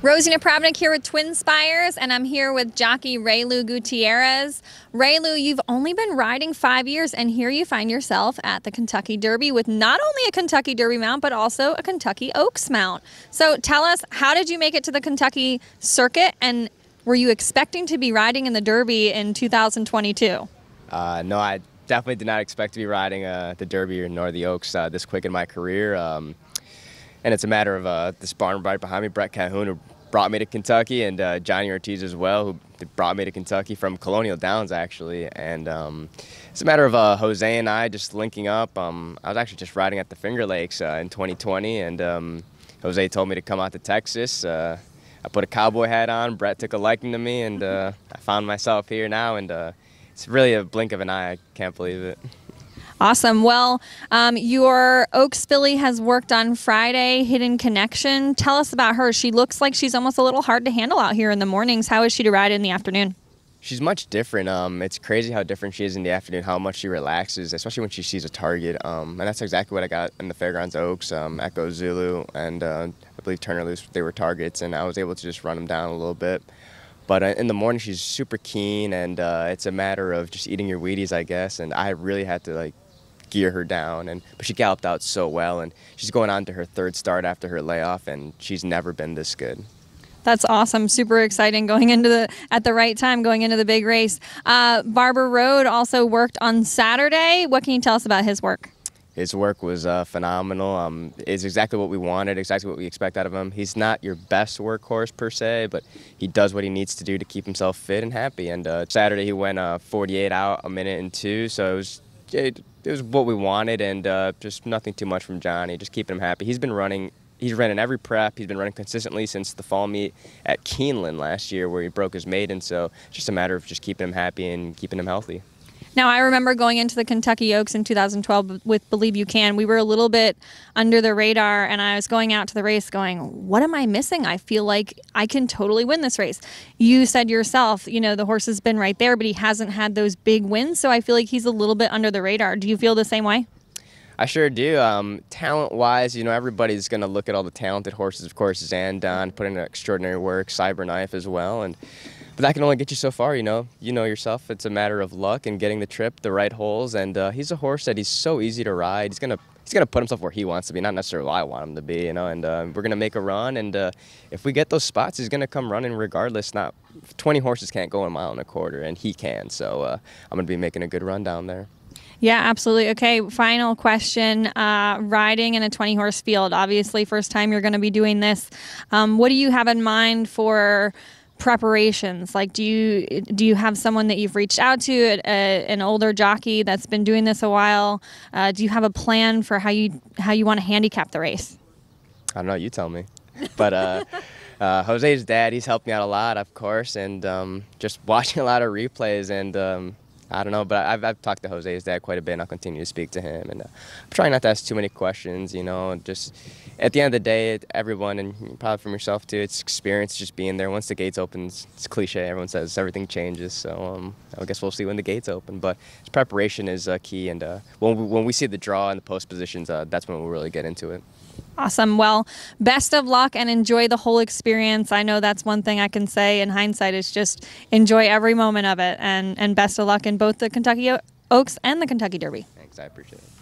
Rosie Napravnik here with TwinSpires, and I'm here with jockey Reylu Gutierrez. Reylu, you've only been riding five years, and here you find yourself at the Kentucky Derby with not only a Kentucky Derby mount, but also a Kentucky Oaks mount. So tell us, how did you make it to the Kentucky circuit, and were you expecting to be riding in the Derby in 2022? Uh, no, I definitely did not expect to be riding uh, the Derby nor the Oaks uh, this quick in my career. Um, and it's a matter of uh, this barn right behind me, Bret Calhoun, who brought me to Kentucky, and uh, Johnny Ortiz as well, who brought me to Kentucky from Colonial Downs, actually. And um, it's a matter of uh, Jose and I just linking up. Um, I was actually just riding at the Finger Lakes uh, in 2020, and um, Jose told me to come out to Texas. Uh, I put a cowboy hat on. Bret took a liking to me, and uh, I found myself here now. And uh, it's really a blink of an eye. I can't believe it. Awesome. Well, um, your Oaks filly has worked on Friday, Hidden Connection. Tell us about her. She looks like she's almost a little hard to handle out here in the mornings. How is she to ride in the afternoon? She's much different. Um, it's crazy how different she is in the afternoon, how much she relaxes, especially when she sees a target. Um, and that's exactly what I got in the Fairgrounds Oaks, um, Echo Zulu, and uh, I believe Turn Me Loose, they were targets, and I was able to just run them down a little bit. But uh, in the morning, she's super keen, and uh, it's a matter of just eating your Wheaties, I guess. And I really had to like gear her down. And but she galloped out so well, and she's going on to her third start after her layoff, and she's never been this good. That's awesome. Super exciting going into the at the right time, going into the big race. Uh, Barber Road also worked on Saturday. What can you tell us about his work? His work was uh, phenomenal. Um, it's exactly what we wanted, exactly what we expect out of him. He's not your best workhorse per se, but he does what he needs to do to keep himself fit and happy. And uh, Saturday he went uh, 48 out, a minute and two, so it was it, it was what we wanted, and uh, just nothing too much from Johnny. Just keeping him happy. He's been running. He's ran in every prep. He's been running consistently since the fall meet at Keeneland last year, where he broke his maiden. So just a matter of just keeping him happy and keeping him healthy. Now, I remember going into the Kentucky Oaks in 2012 with Believe You Can. We were a little bit under the radar, and I was going out to the race going, What am I missing? I feel like I can totally win this race. You said yourself, you know, the horse has been right there, but he hasn't had those big wins. So I feel like he's a little bit under the radar. Do you feel the same way? I sure do. Um, talent wise, you know, everybody's going to look at all the talented horses. Of course, Zandon put in extraordinary work, Cyberknife as well. And but that can only get you so far, you know. You know yourself. It's a matter of luck and getting the trip, the right holes, and uh, he's a horse that he's so easy to ride. He's gonna he's gonna put himself where he wants to be, not necessarily where I want him to be, you know. And uh, we're gonna make a run, and uh, if we get those spots, he's gonna come running regardless. Not 20 horses can't go a mile and a quarter, and he can. So uh, I'm gonna be making a good run down there. Yeah, absolutely. Okay, final question. Uh, riding in a 20 horse field, obviously, first time you're going to be doing this. Um, what do you have in mind for preparations? Like, do you do you have someone that you've reached out to, a, an older jockey that's been doing this a while? Uh, do you have a plan for how you how you want to handicap the race? I don't know. You tell me. But uh, uh, Jose's dad, he's helped me out a lot, of course, and um, just watching a lot of replays and. Um, I don't know, but I've, I've talked to Jose's dad quite a bit, and I'll continue to speak to him. And uh, I'm trying not to ask too many questions, you know. Just at the end of the day, everyone, and probably from yourself too, it's experience just being there. Once the gates open, it's cliche. Everyone says everything changes. So um, I guess we'll see when the gates open. But preparation is uh, key, and uh, when we, when we see the draw and the post positions, uh, that's when we'll really get into it. Awesome. Well, best of luck and enjoy the whole experience. I know that's one thing I can say in hindsight is just enjoy every moment of it and, and best of luck in both the Kentucky Oaks and the Kentucky Derby. Thanks. I appreciate it.